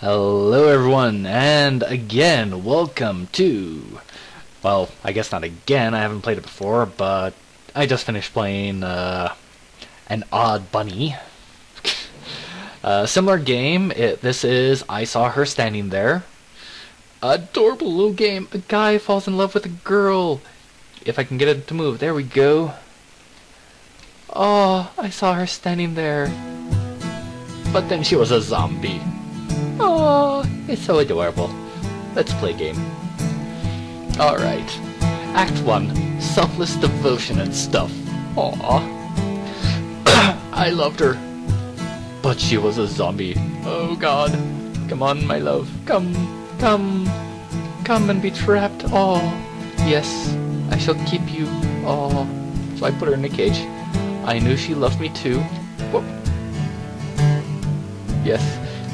Hello everyone, and again, welcome to... Well, I guess not again, I haven't played it before, but I just finished playing uh, an Odd Bunny. uh, similar game, it, this is I Saw Her Standing There. Adorable little game, a guy falls in love with a girl. If I can get it to move, there we go. Oh, I saw her standing there. But then she was a zombie. Oh, it's so adorable. Let's play game. Alright. Act 1. Selfless devotion and stuff. Aw. I loved her. But she was a zombie. Oh god. Come on, my love. Come, come. Come and be trapped. Oh, yes. I shall keep you. Oh. So I put her in a cage. I knew she loved me too. Whoop. Yes,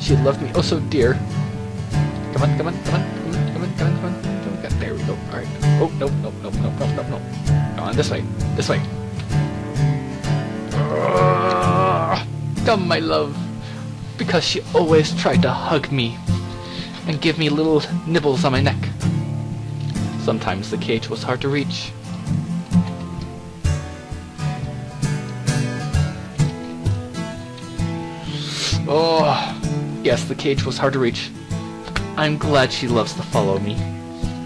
she loved me oh so dear. Come on, come on, come on, come on, come on, come on, come on. There we go. Alright. Oh, no, no, no, no, no, no, no. Come on, this way, this way. Ah, come, my love. Because she always tried to hug me and give me little nibbles on my neck. Sometimes the cage was hard to reach. Oh, yes, the cage was hard to reach. I'm glad she loves to follow me.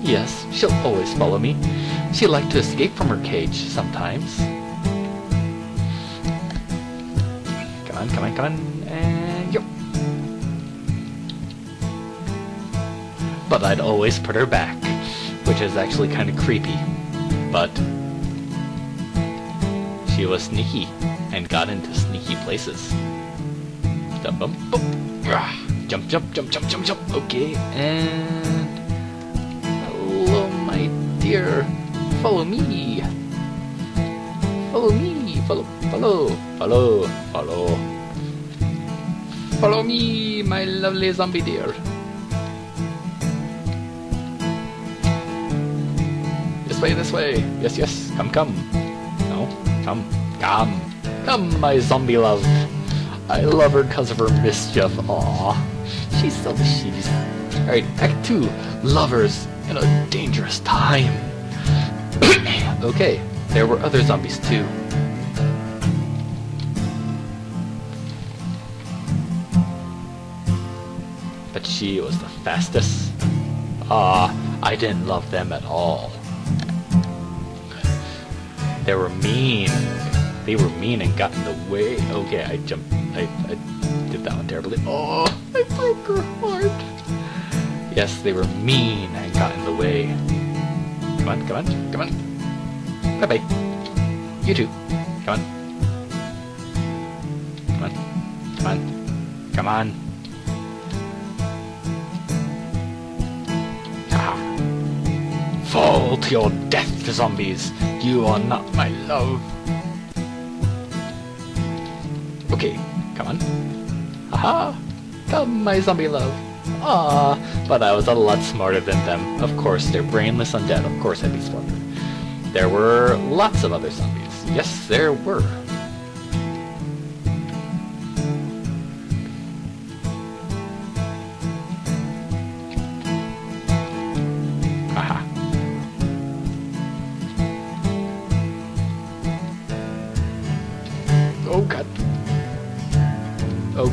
Yes, she'll always follow me. She liked to escape from her cage sometimes. Come on, come on, come on, and yo. But I'd always put her back, which is actually kind of creepy. But she was sneaky and got into sneaky places. Jump, bump, bump. Jump, jump, jump, jump, jump, jump. Okay, and hello, my dear. Follow me. Follow me. Follow, follow, follow, follow. Follow me, my lovely zombie dear. This way, this way. Yes, yes. Come, come. No, come, come, come, my zombie love. I love her because of her mischief. Aw, she's so mischievous. Alright, Act 2. Lovers in a dangerous time. okay, there were other zombies too. But she was the fastest. Ah, I didn't love them at all. They were mean. They were mean and got in the way. Okay, I jumped. I, I did that one terribly. Oh, I broke her heart. Yes, they were mean and got in the way. Come on, come on, come on. Bye bye. You too. Come on. Come on. Come on. Come on. Ah. Fall to your death, zombies. You are not my love. Okay, come on. Haha! Come, my zombie love. Ah, but I was a lot smarter than them. Of course, they're brainless undead. Of course I'd be smarter. There were lots of other zombies. Yes, there were.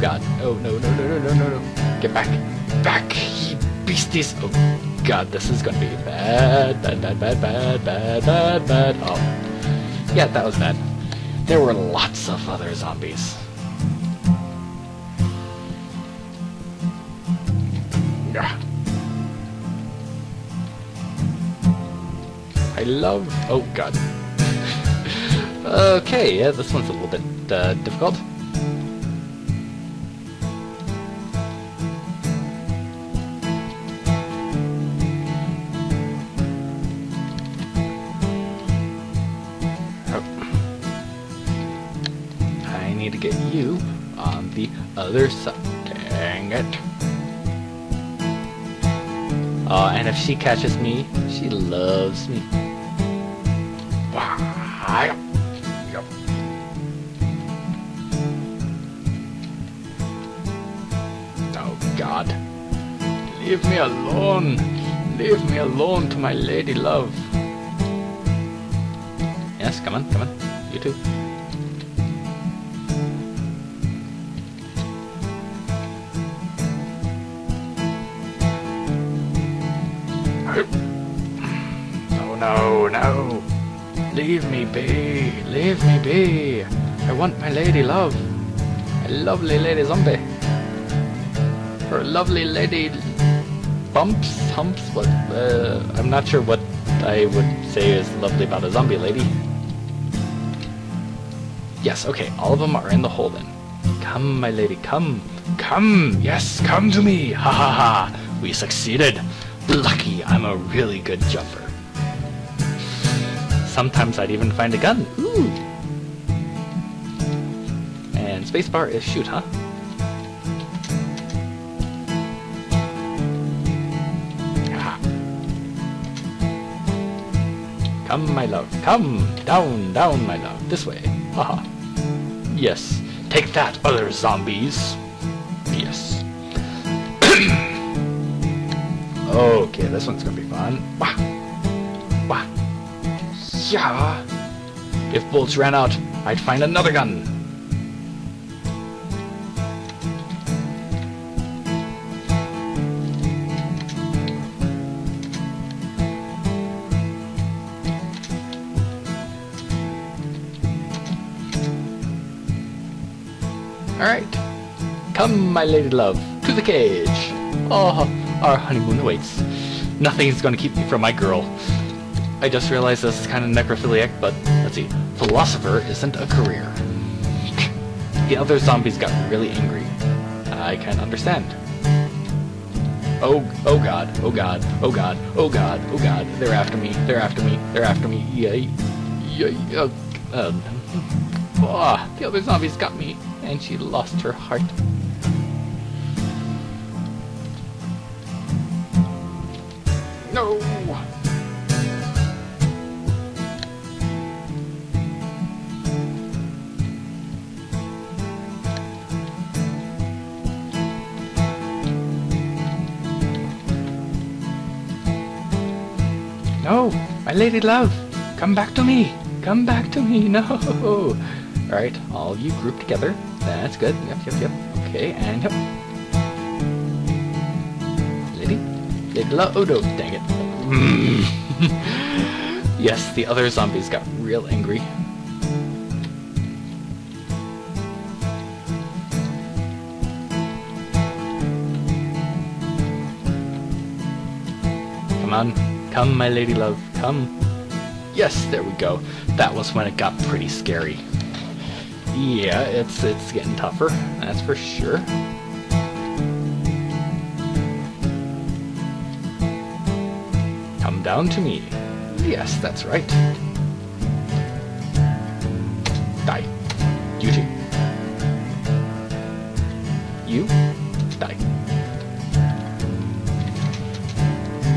God. Oh no no no no no no no. Get back. Back, ye beasties. Oh god, this is gonna be bad. Bad, bad, bad, bad, bad, bad, bad. Oh. Yeah, that was bad. There were lots of other zombies. Yeah. I love. Oh god. okay, yeah, this one's a little bit uh, difficult. Need to get you on the other side. Dang it. Uh, and if she catches me, she loves me. Yep. Oh God. Leave me alone. Leave me alone to my lady love. Yes, come on, come on. You too. No, no. Leave me be. Leave me be. I want my lady love. A lovely lady zombie. Her lovely lady bumps, humps, what? Uh, I'm not sure what I would say is lovely about a zombie lady. Yes, okay, all of them are in the hole then. Come, my lady, come. Come, yes, come to me. Ha ha ha. We succeeded. Lucky, I'm a really good jumper. Sometimes I'd even find a gun. Ooh. And spacebar is shoot, huh? Come, my love, come! Down, down, my love, this way. Haha. Yes, take that, other zombies. Yes. okay, this one's gonna be fun. Wah! Yeah! If bolts ran out, I'd find another gun. Alright. Come, my lady love, to the cage. Oh, our honeymoon awaits. Nothing's gonna keep me from my girl. I just realized this is kind of necrophiliac, but let's see. Philosopher isn't a career. The other zombies got really angry. I can understand. Oh, oh god, oh god, oh god, oh god, oh god. They're after me, they're after me, they're after me. Yay. Yay. Oh, uh, oh, the other zombies got me, and she lost her heart. No, my lady love, come back to me. Come back to me. No. All right, all you group together. That's good. Yep, yep, yep. Okay, and yep. Lady, lady love. Oh no, dang it. yes, the other zombies got real angry. Come on. Come, my lady love. Come. Yes, there we go. That was when it got pretty scary. Yeah, it's it's getting tougher. That's for sure. Come down to me. Yes, that's right.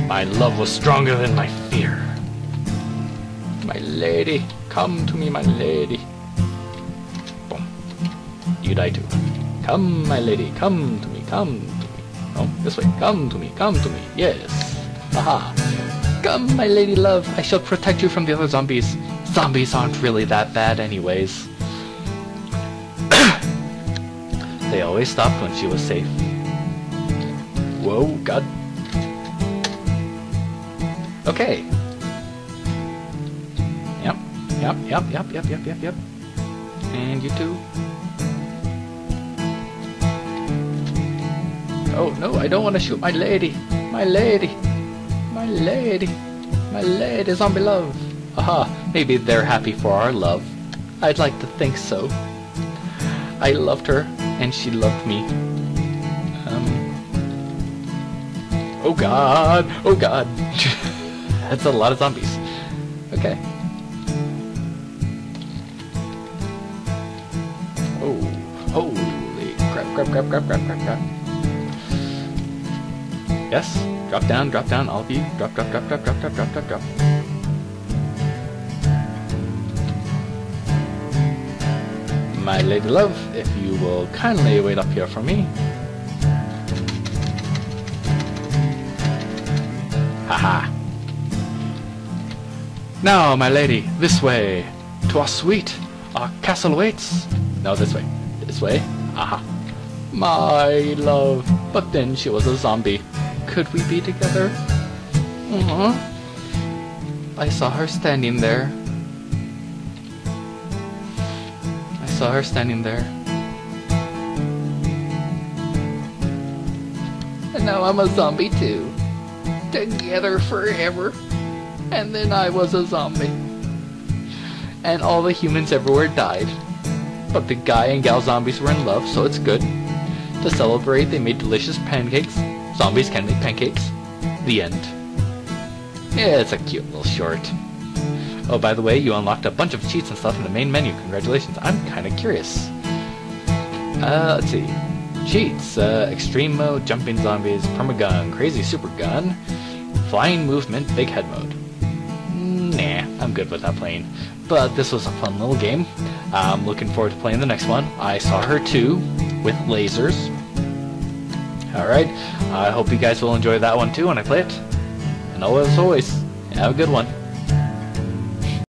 My love was stronger than my fear. My lady, come to me, my lady. Boom. You die too. Come, my lady, come to me, come to me. Oh, this way. Come to me, come to me. Yes. Aha. Come, my lady love. I shall protect you from the other zombies. Zombies aren't really that bad anyways. they always stopped when she was safe. Whoa, God. Okay. Yep, yep, yep, yep, yep, yep, yep, yep. And you too. Oh, no, I don't want to shoot my lady. My lady. My lady. My lady zombie love. Aha, maybe they're happy for our love. I'd like to think so. I loved her, and she loved me. Um. Oh god! Oh god! That's a lot of zombies. Okay. Oh, holy crap, crap, crap, crap, crap, crap, crap. Yes, drop down, drop down, all of you. Drop, drop, drop, drop, drop, drop, drop, drop, drop. My lady love, if you will kindly wait up here for me. Aha. Now, my lady, this way. To our suite. Our castle waits. No, this way. This way. Aha. My love. But then she was a zombie. Could we be together? Uh-huh. I saw her standing there. I saw her standing there. And now I'm a zombie too. Together forever. And then I was a zombie. And all the humans everywhere died. But the guy and gal zombies were in love, so it's good. To celebrate, they made delicious pancakes. Zombies can make pancakes. The end. Yeah, it's a cute little short. Oh, by the way, you unlocked a bunch of cheats and stuff in the main menu. Congratulations. I'm kind of curious. Uh, let's see. Cheats. Uh, extreme mode, jumping zombies, permagun, crazy super gun, flying movement, big head mode. I'm good with that plane. But this was a fun little game. I'm looking forward to playing the next one. I saw her too, with lasers. Alright, I hope you guys will enjoy that one too when I play it. And always, always, have a good one.